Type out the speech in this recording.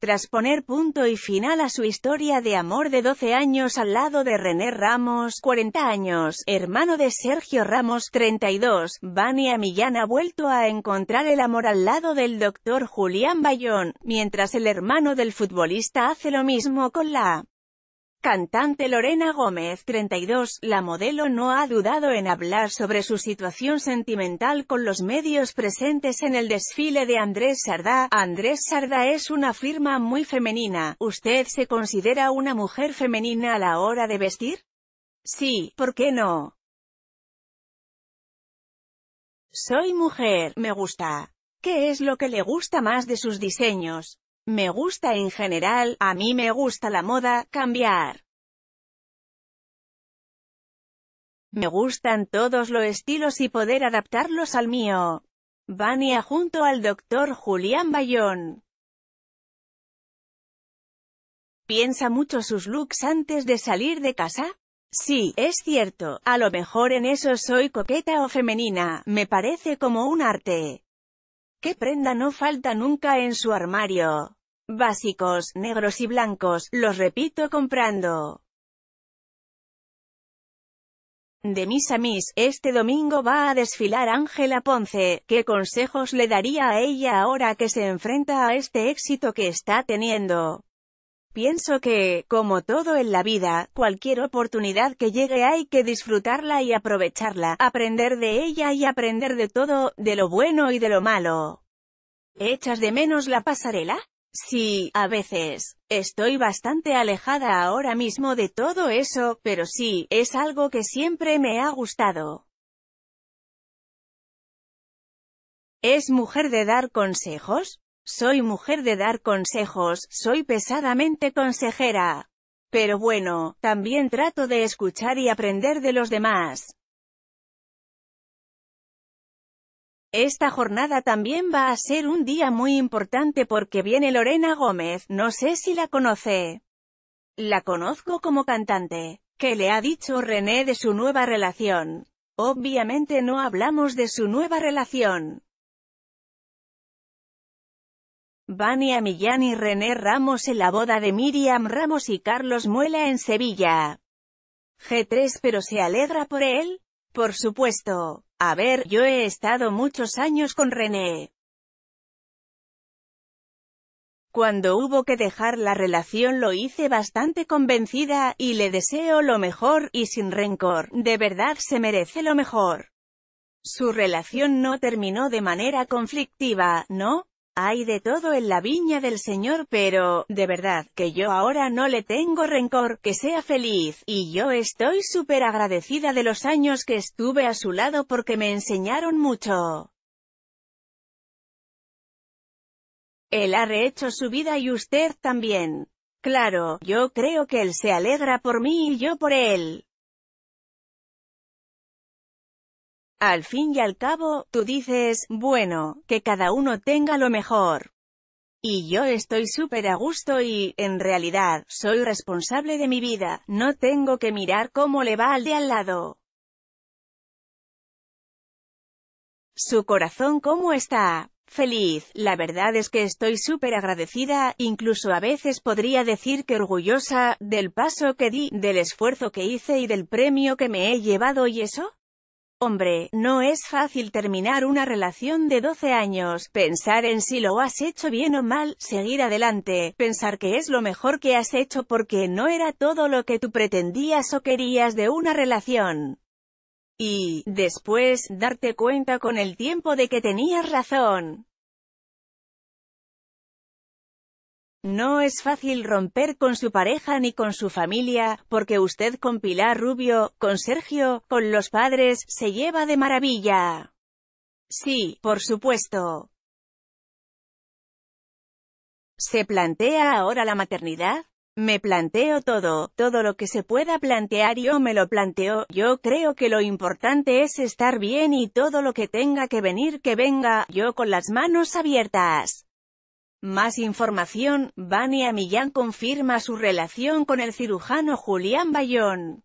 Tras poner punto y final a su historia de amor de 12 años al lado de René Ramos, 40 años, hermano de Sergio Ramos, 32, Vania Millán ha vuelto a encontrar el amor al lado del doctor Julián Bayón, mientras el hermano del futbolista hace lo mismo con la Cantante Lorena Gómez, 32, la modelo no ha dudado en hablar sobre su situación sentimental con los medios presentes en el desfile de Andrés Sardá. Andrés Sardá es una firma muy femenina. ¿Usted se considera una mujer femenina a la hora de vestir? Sí, ¿por qué no? Soy mujer, me gusta. ¿Qué es lo que le gusta más de sus diseños? Me gusta en general, a mí me gusta la moda, cambiar. Me gustan todos los estilos y poder adaptarlos al mío. Vania junto al doctor Julián Bayón. ¿Piensa mucho sus looks antes de salir de casa? Sí, es cierto, a lo mejor en eso soy coqueta o femenina, me parece como un arte. ¿Qué prenda no falta nunca en su armario? Básicos, negros y blancos, los repito comprando. De mis a mis, este domingo va a desfilar Ángela Ponce, ¿qué consejos le daría a ella ahora que se enfrenta a este éxito que está teniendo? Pienso que, como todo en la vida, cualquier oportunidad que llegue hay que disfrutarla y aprovecharla, aprender de ella y aprender de todo, de lo bueno y de lo malo. ¿Echas de menos la pasarela? Sí, a veces. Estoy bastante alejada ahora mismo de todo eso, pero sí, es algo que siempre me ha gustado. ¿Es mujer de dar consejos? Soy mujer de dar consejos, soy pesadamente consejera. Pero bueno, también trato de escuchar y aprender de los demás. Esta jornada también va a ser un día muy importante porque viene Lorena Gómez, no sé si la conoce. La conozco como cantante. ¿Qué le ha dicho René de su nueva relación? Obviamente no hablamos de su nueva relación. Vania Millán y René Ramos en la boda de Miriam Ramos y Carlos Muela en Sevilla. G3 pero se alegra por él? Por supuesto. A ver, yo he estado muchos años con René. Cuando hubo que dejar la relación lo hice bastante convencida, y le deseo lo mejor, y sin rencor, de verdad se merece lo mejor. Su relación no terminó de manera conflictiva, ¿no? Hay de todo en la viña del Señor, pero, de verdad, que yo ahora no le tengo rencor, que sea feliz, y yo estoy súper agradecida de los años que estuve a su lado porque me enseñaron mucho. Él ha rehecho su vida y usted también. Claro, yo creo que él se alegra por mí y yo por él. Al fin y al cabo, tú dices, bueno, que cada uno tenga lo mejor. Y yo estoy súper a gusto y, en realidad, soy responsable de mi vida, no tengo que mirar cómo le va al de al lado. Su corazón cómo está. Feliz, la verdad es que estoy súper agradecida, incluso a veces podría decir que orgullosa, del paso que di, del esfuerzo que hice y del premio que me he llevado y eso. Hombre, no es fácil terminar una relación de 12 años, pensar en si lo has hecho bien o mal, seguir adelante, pensar que es lo mejor que has hecho porque no era todo lo que tú pretendías o querías de una relación. Y, después, darte cuenta con el tiempo de que tenías razón. No es fácil romper con su pareja ni con su familia, porque usted con Pilar Rubio, con Sergio, con los padres, se lleva de maravilla. Sí, por supuesto. ¿Se plantea ahora la maternidad? Me planteo todo, todo lo que se pueda plantear yo me lo planteo, yo creo que lo importante es estar bien y todo lo que tenga que venir que venga, yo con las manos abiertas. Más información, Vania Millán confirma su relación con el cirujano Julián Bayón.